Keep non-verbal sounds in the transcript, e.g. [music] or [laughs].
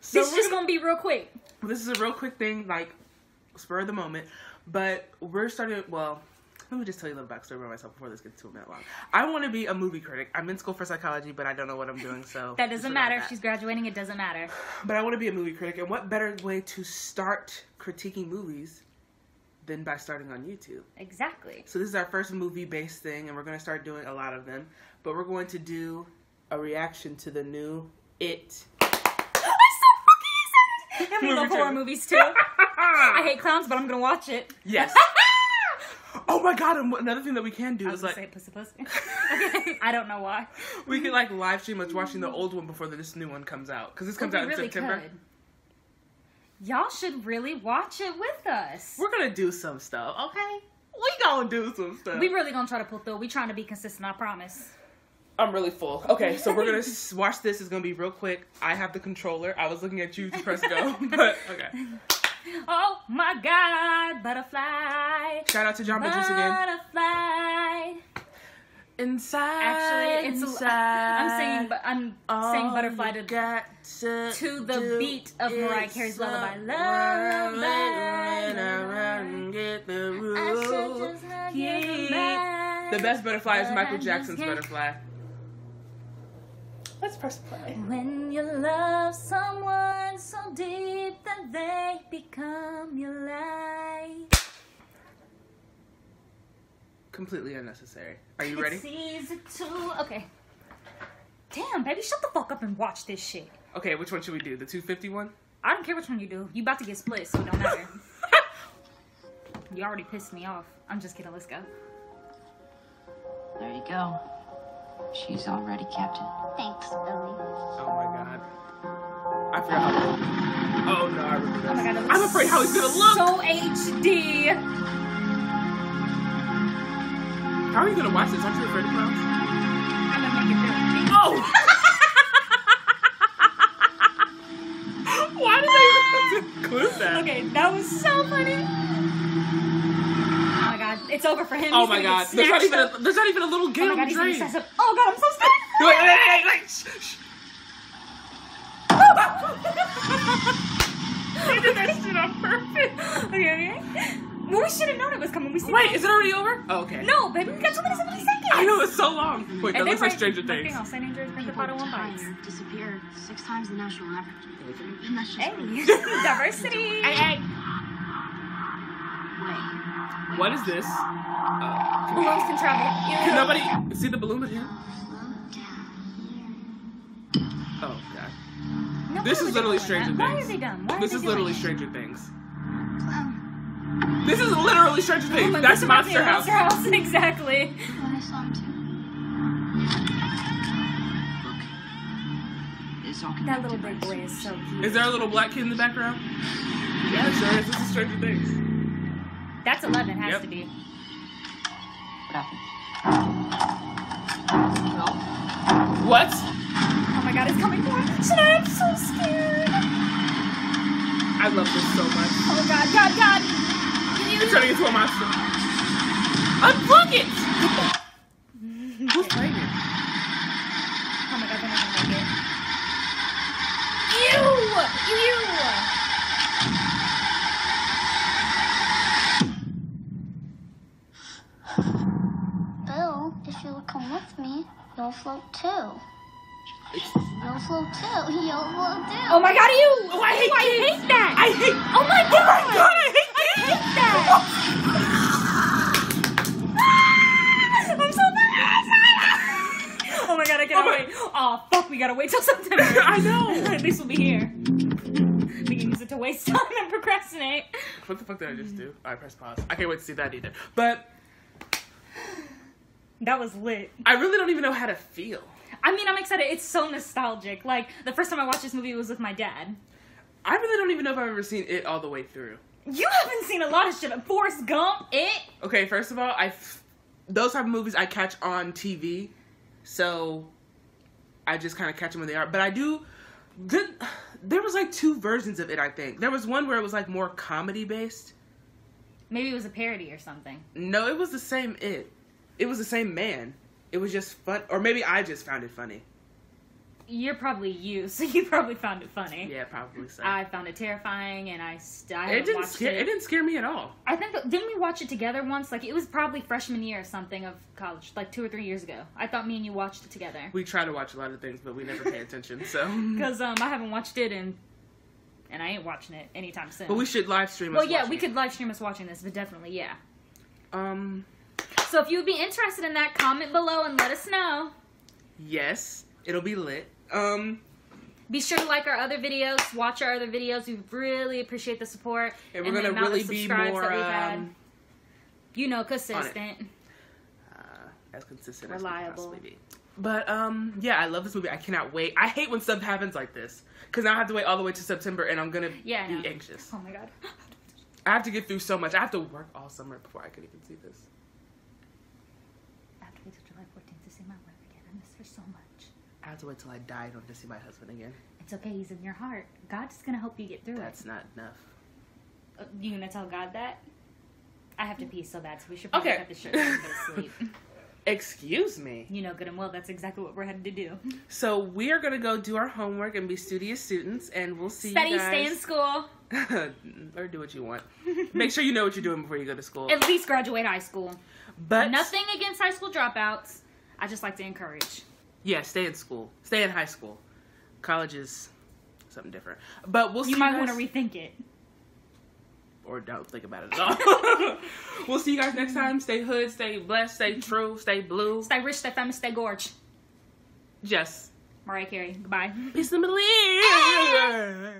So it's we're just gonna- gonna be real quick. This is a real quick thing, like spur of the moment. But we're starting. Well, let me just tell you a little backstory about myself before this gets too long. I want to be a movie critic. I'm in school for psychology, but I don't know what I'm doing. So [laughs] That doesn't matter. that. If she's graduating, it doesn't matter. But I want to be a movie critic, and what better way to start critiquing movies than by starting on YouTube? Exactly. So this is our first movie-based thing, and we're going to start doing a lot of them. But we're going to do a reaction to the new It. I'm so fucking excited. And we love horror movies too. [laughs] I hate clowns, but I'm gonna watch it. Yes. [laughs] Oh my god! And another thing that we can do I is like say pussy pussy. okay. [laughs] I don't know why. we can like live stream us watching the old one before this new one comes out because this comes out in really September. could. Y'all should really watch it with us. We're gonna do some stuff, okay? We gonna do some stuff. We really gonna try to pull through. We trying to be consistent. I promise. I'm really full. Okay, so we're gonna watch this. It's gonna be real quick. I have the controller. I was looking at you to press go, [laughs] but okay. Oh my God, butterfly. Shout out to John Juice again. Butterfly. Inside, Actually, it's. inside, I'm saying, but I'm saying butterfly to got to, to the beat of Mariah Carey's Lullaby. swirl Lullaby. around get the I should rule. just not Yeah. get mad. The best butterfly is Michael Jackson's butterfly. Let's press play. When you love someone so deep that they become your life. Completely unnecessary. Are you ready? It's easy to. Okay. Damn, baby, shut the fuck up and watch this shit. Okay, which one should we do? The 250 one? I don't care which one you do. You about to get split, so it don't matter. [laughs] you already pissed me off. I'm just kidding. Let's go. There you go. She's all ready, Captain. Thanks, Billy. Oh my god. I forgot how. Oh no, I remember this. Oh my god, I'm afraid how he's gonna look. So HD. how are you gonna watch this? Aren't you afraid of clowns? I'm gonna make it real. Oh! [laughs] Why did I even include that? Okay, that was so funny. Oh my god, it's over for him. Oh He's my god. There's not even a, there's not even a little Oh my god, the he's gonna train. snatch up. Oh god, I'm so scared. Wait, wait, wait, wait, shh, shh. Oh. [laughs] You did that shit on purpose. okay, okay. Well, we should have known it was coming. We Wait, is it already over? Oh, okay. No, baby, we got 20 something seconds. I know it's so long. Wait, that And they looks like Stranger Things. thing I'll say, Dangerous, think the one bites. Disappeared six times the national average. And that's just Hey, [laughs] diversity. Hey, hey. Wait. What is this? Uh, Balloons can travel. can nobody see the balloon him? Oh god. No, This is literally Stranger that? Why Things. are they dumb? Why This is literally? Stranger Things. This is literally Stranger Oh Things. That's Monster House. Monster House, [laughs] exactly. when I saw him too. Look. It's all That little big boy is so cute. Is there a little black kid in the background? Yeah, sure. This is Stranger Things. That's 11, has Yep. to be. What happened? No. What? Oh my god, it's coming for him. Shania, I'm so scared. I love this so much. Oh god, god, god. You... It's turning into a monster. Unplug it! Who's playing it? Oh my god, they're not gonna make it. Ew! Ew! Bill, if you'll come with me, you'll float too. It's- You'll float too. You'll float too. Oh my god, ew! Oh, I hate I kids. hate that! I hate. Oh my god! Oh my god, I hate kids! that! [laughs] Ah! I'm so bad! Oh my god, I cannot Oh my- wait. Oh fuck, we gotta wait till [laughs] September. [laughs] I know. At least we'll be here. We can use it to waste time and procrastinate. What the fuck did I just do? I pressed pause. I can't wait to see that either. But That was lit. I really don't even know how to feel. I mean, I'm excited. It's so nostalgic. Like, the first time I watched this movie was with my dad. I really don't even know if I've ever seen it all the way through. You haven't seen a lot of shit. Forrest Gump, it. Okay, first of all, I f- those type of movies I catch on TV, so I just kind of catch them when they are. But I do. Good. There was like two versions of it. I think there was one where it was like more comedy based. Maybe it was a parody or something. No, it was the same. It. It was the same man. It was just fun, or maybe I just found it funny. you're probably you, [laughs] so you probably found it funny. Yeah, probably so. I found it terrifying, and I, st- I it didn't scare. it. It didn't scare me at all. I think didn't we watch it together once? Like it was probably freshman year or something of college, like two or three years ago. I thought me and you watched it together We try to watch a lot of things, but we never pay attention. So, [laughs] because um I haven't watched it and and I ain't watching it anytime soon. but we should live stream. well, yeah, we it. could live stream us watching this, but definitely, yeah. Um. So if you would be interested in that, comment below and let us know. Yes, it'll be lit. Um. Be sure to like our other videos, watch our other videos. We really appreciate the support. And we're gonna really be more um, You know, consistent. uh, as consistent Reliable. as we possibly be. But um, yeah, I love this movie. I cannot wait. I hate when stuff happens like this because now I have to wait all the way to September, and I'm gonna Yeah, be anxious. Oh my god. [gasps] I have to get through so much. I have to work all summer before I can even see this. I have to wait till July 14th to see my wife again. I miss her so much. I have to wait till I die in order to see my husband again. It's okay. He's in your heart. God's gonna help you get through That's not enough. it. Uh, You gonna tell God that? I have to pee so bad, so we should probably Okay. cut the shit and go to sleep. [laughs] [laughs] Excuse me. You know good and well that's exactly what we're headed to do. So we are gonna go do our homework and be studious students, and we'll see Study, you stay in school. [laughs] or do what you want. Make sure you know what you're doing before you go to school. At least graduate high school. But Nothing against high school dropouts. I just like to encourage. Yeah, stay in school. Stay in high school. College is something different. But we'll see You might want to rethink it. or don't think about it at all. [laughs] we'll see you guys next time. Stay hood, stay blessed, stay mm-hmm. true, stay blue. Stay rich, stay famous, stay gorge. Just Mariah Carey. Goodbye. peace in the middle.